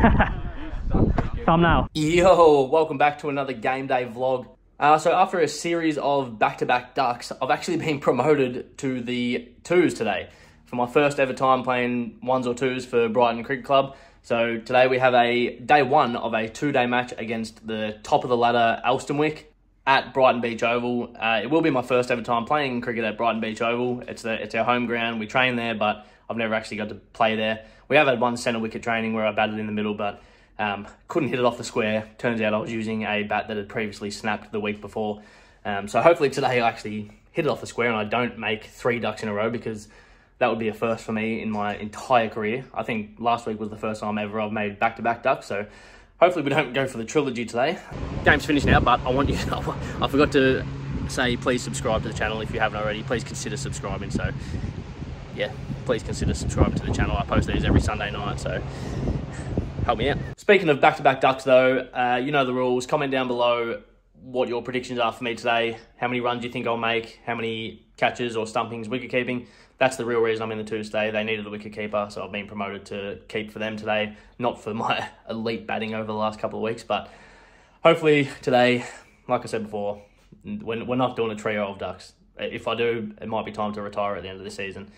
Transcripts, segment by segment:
Thumbnail. Yo, welcome back to another game day vlog. Uh, so after a series of back-to-back ducks, I've actually been promoted to the twos today for my first ever time playing ones or twos for Brighton Cricket Club. So today we have a day one of a two-day match against the top of the ladder Elsternwick at Brighton Beach Oval. Uh, it will be my first ever time playing cricket at Brighton Beach Oval. It's the, it's our home ground. We train there, but I've never actually got to play there. We have had one centre wicket training where I batted in the middle, but um, couldn't hit it off the square. Turns out I was using a bat that had previously snapped the week before. Um, so hopefully today I actually hit it off the square and I don't make three ducks in a row because that would be a first for me in my entire career. I think last week was the first time ever I've made back-to-back ducks. So hopefully we don't go for the trilogy today. Game's finished now, but I want you, I forgot to say please subscribe to the channel if you haven't already. Please consider subscribing. So yeah, please consider subscribing to the channel. I post these every Sunday night. So help me out. Speaking of back-to-back ducks though, uh, you know the rules. Comment down below what your predictions are for me today. How many runs you think I'll make? How many catches or stumpings, wicket keeping? That's the real reason I'm in the twos today. They needed a wicket keeper, so I've been promoted to keep for them today. Not for my elite batting over the last couple of weeks, but hopefully today, like I said before, when we're not doing a trio of ducks. If I do, it might be time to retire at the end of the season.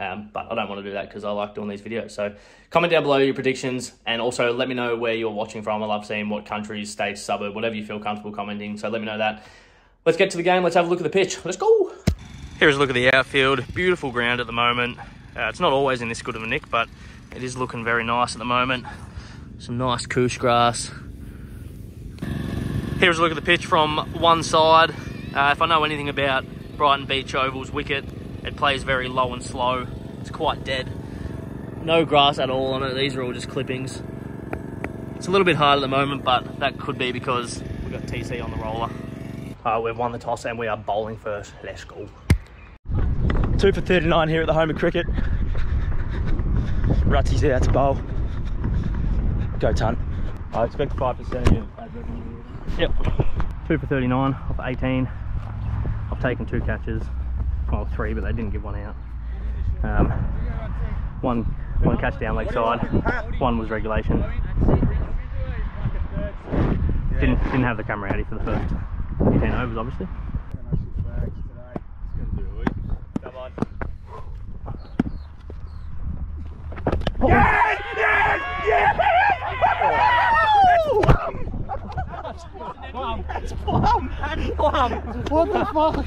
Um, but I don't want to do that because I like doing these videos. So comment down below your predictions and also let me know where you're watching from. I love seeing what countries, states, suburb, whatever you feel comfortable commenting. So let me know that. Let's get to the game. Let's have a look at the pitch. Let's go. Here's a look at the outfield. Beautiful ground at the moment. Uh, it's not always in this good of a nick, but it is looking very nice at the moment. Some nice couch grass. Here's a look at the pitch from one side. Uh, if I know anything about Brighton Beach Oval's wicket, it plays very low and slow. It's quite dead. No grass at all on it. These are all just clippings. It's a little bit hard at the moment, but that could be because we've got TC on the roller. Uh, we've won the toss and we are bowling first. Let's go. Two for 39 here at the home of cricket. Rutsy's out to bowl. Go ton. I expect 5% of you. Yep. Two for 39 off 18. I've taken two catches well three but they didn't give one out um, one one catch down leg side one was regulation didn't didn't have the camera ready for the first 10 overs obviously Yes! Yes! Yes! That's plum. That's plum. What the fuck?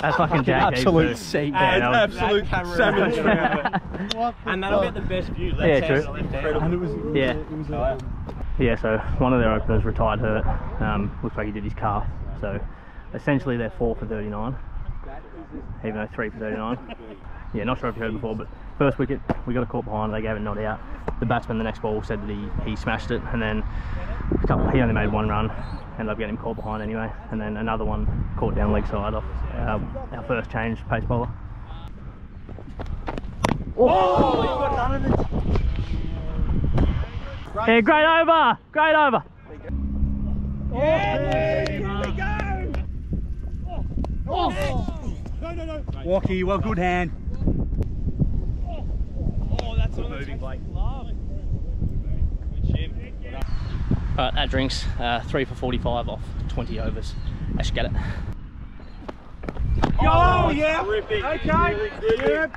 That's fucking Jack. Absolute seat. Yeah, absolute salmon And that'll get the best view. Left yeah, true. left hand. And it was, yeah. It was, uh, yeah, so one of their openers retired hurt. Um, looks like he did his calf. So essentially they're four for 39, even though three for 39. Yeah, not sure if you heard before, but first wicket, we got a caught behind, they gave it not out. The batsman the next ball said that he, he smashed it, and then a couple, he only made one run, ended up getting him caught behind anyway, and then another one caught down leg side off our, our first change pace bowler. Oh, you got none of it. Yeah, great over, great over. Yeah, here we go! Oh! No, no, no. Walkie, well, good hand. Oh, that's on moving, Blake. Alright, that drinks uh, 3 for 45 off 20 overs. Let's get it. Oh, yeah. Okay. Yep.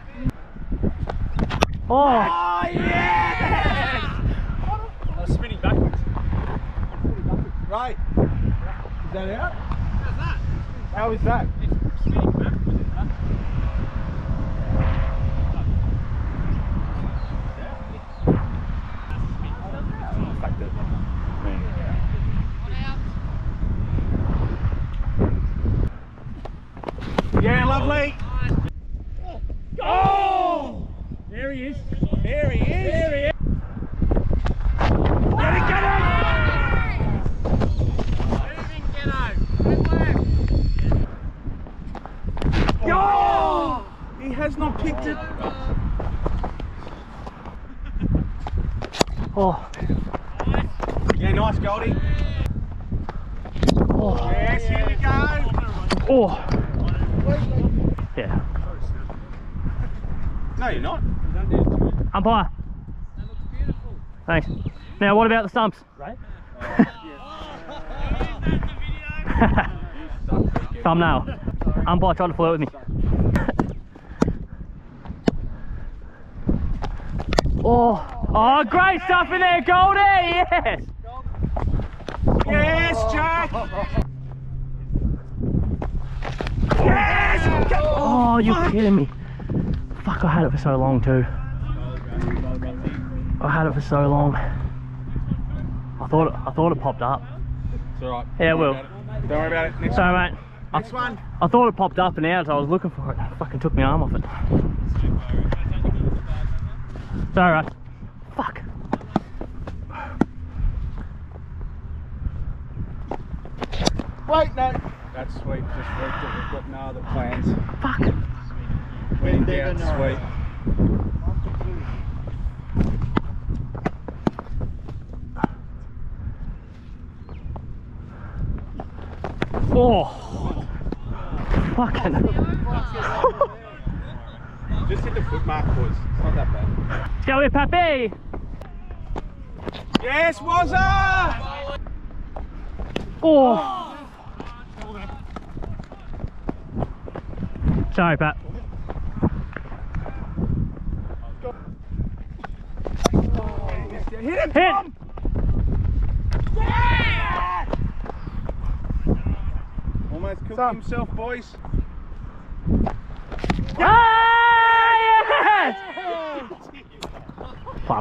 Oh! Oh, yeah! spinning backwards. Right. Is that out? How's that? How is that? Yeah, lovely. Oh! There he is. There he is. There he is. Get it, get it! Oh! He has not picked it. Oh! Yeah, nice, Goldie. Oh! Yes, here we go. Oh! Yeah. No, you're not. Umpire. That looks beautiful. Thanks. Now, what about the stumps? Right? Thumbnail. Umpire tried to flirt with me. oh, oh, great stuff in there, Goldie. Yes. Yes, Jack! Oh, you're kidding me. Fuck, I had it for so long too. I had it for so long. I thought it, I thought it popped up. It's alright. Yeah, it will. Don't worry about it. Next, Sorry, mate. I, one. I thought it popped up and out, so I was looking for it. I fucking took my arm off it. It's alright. Fuck. Wait, no. That's sweet. Just freaked it. We've got no other plans. Fuck. When in doubt, sweet. Oh. Fucking. Just hit the foot mark, boys. It's not that bad. Let's go with Pappy. Yes, Wazza! Oh. Sorry, Pat. Hit him! Hit. Yeah! Almost cooked himself, boys. Ah, yes!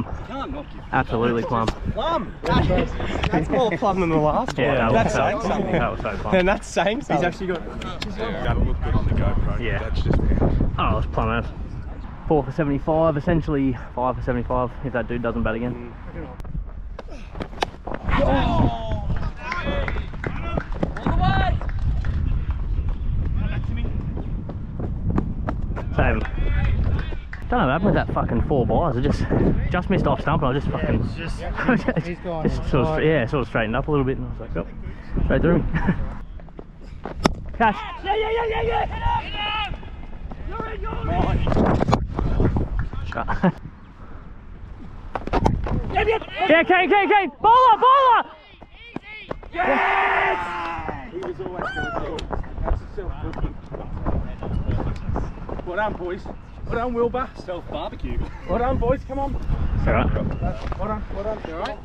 Plum. Absolutely plum. Plum. That's more plum than the last Yeah, that That's that, saying was, something. that was so plum. And that's saying something. He's actually got. That'll look good on the GoPro. Yeah. That's just Oh, it's plum as. Four for 75, essentially five for 75 if that dude doesn't bat again. Same. Don't know what happened with that fucking four bars. I just just missed off stump and I just fucking just, just sort of, yeah, sort of straightened up a little bit and I was like, oh, straight through me. Catch. Yeah, yeah, yeah, yeah, yeah. Shut. Yeah, Kane, Kane, Kane! Bowler, bowler! He was always going to do it. That's a self-booking. Well done, boys. Well done, Wilbur. Self-barbecue. Well done, boys. Come on. It's alright. Well done. Well done. You alright?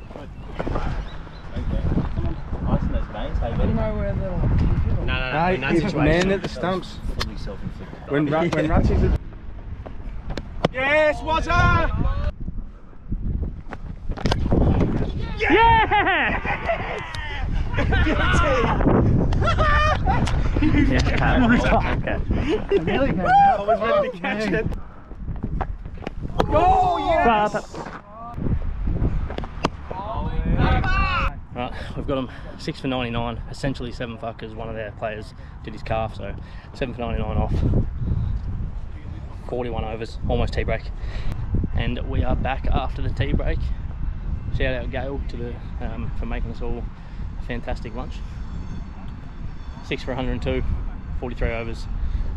No, no, no. in that he's situation, man at the stumps. When, Ru- when Ratchy's at... Yes, what's up? Yeah! yeah, okay. I was ready to catch it. Oh, yes! Right, we've got him six for 99, essentially seven fuckers. One of their players did his calf, so seven for 99 off. 41 overs, almost tea break. And we are back after the tea break. Shout out Gail to the um, for making us all a fantastic lunch. Six for 102, 43 overs.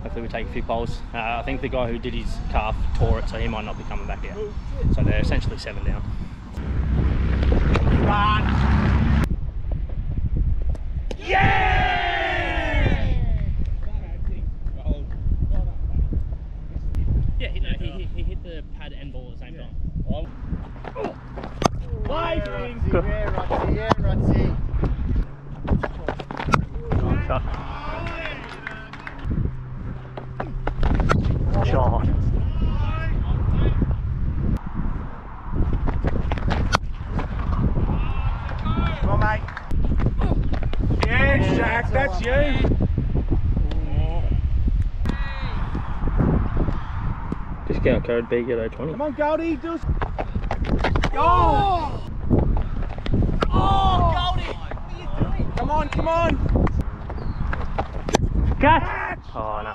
Hopefully we take a few poles. Uh, I think the guy who did his calf tore it, so he might not be coming back out. So they're essentially seven down. Yeah, he, no, he, he, hit the pad and ball at the same time. Shot. Shot. Come on, mate. Yes, Jack, that's you. Discount code BGO20. Come on, Goldie, do us. Go! Oh! oh, Goldie! Come on, come on! Catch! Oh no.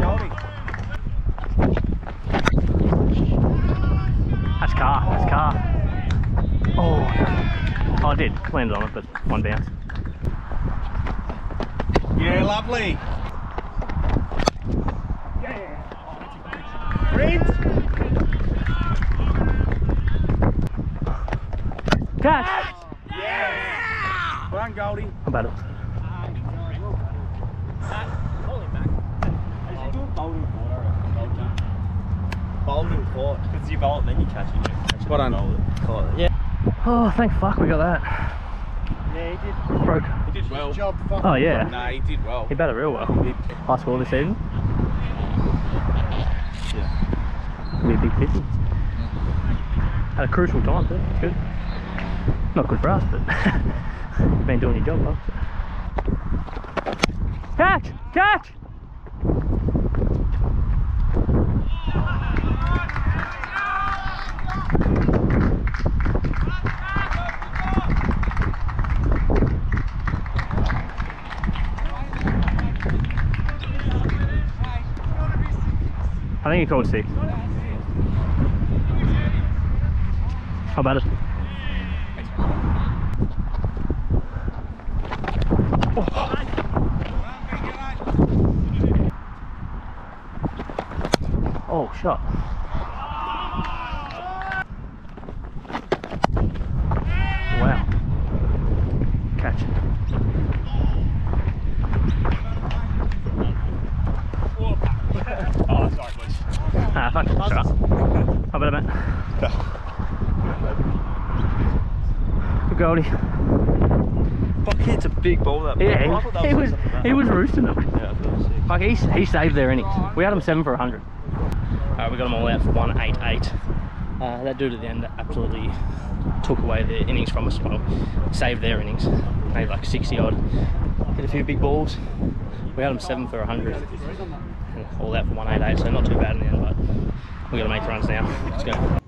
Goldie. That's car, that's car. Oh, oh I did, landed on it, but one bounce. Yeah, lovely. Prince. Catch! Well done, Goldie. How about it? Bowling court. Because you bowl it, then you catch it. Catch it Spot on. bowl it. Yeah. Oh, thank fuck we got that. Yeah, he did. Broke. He did well. Job, Oh, yeah. Nah, he did well. He batted real well. High score this season. Yeah. Be a big 50. Mm. At a crucial time, too. It's good. Not good for us, but you've been doing your job well. Catch! Catch! I think he called six. How about it? Oh, shot. Wow. Catch. Oh, sorry, boys. Ah, fuck it. Shut up. How about it, mate? Good goalie. Fuck, it's a big ball that Yeah, I that he, he was something he was roosting them. Yeah, I thought it was sick. Like he, he saved their innings. We had them seven for hundred. Alright, we got them all out for one eight eight. Uh, that dude at the end absolutely took away their innings from us. Well, saved their innings. Made like sixty odd. Hit a few big balls. We had them seven for hundred. And all out for one eight eight. So not too bad in the end, but we got to make runs now. Let's go.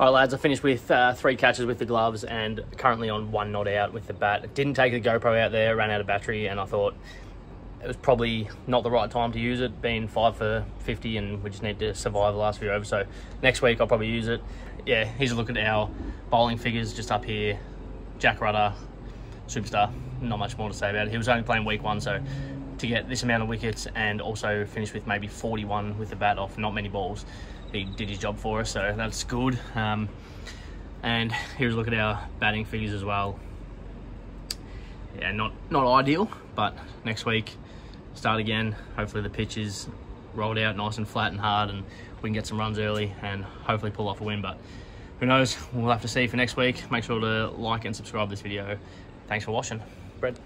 All right, lads, I finished with uh, three catches with the gloves and currently on one not out with the bat. Didn't take the GoPro out there, ran out of battery, and I thought it was probably not the right time to use it, being five for 50, and we just need to survive the last few overs. So next week I'll probably use it. Yeah, here's a look at our bowling figures just up here. Jack Rudder, superstar. Not much more to say about it. He was only playing week one, so to get this amount of wickets and also finish with maybe 41 with the bat off not many balls, he did his job for us, so that's good. Um, and here's a look at our batting figures as well. Yeah, not not ideal, but next week start again. Hopefully the pitch is rolled out nice and flat and hard, and we can get some runs early and hopefully pull off a win. But who knows? We'll have to see for next week. Make sure to like and subscribe this video. Thanks for watching. Brett.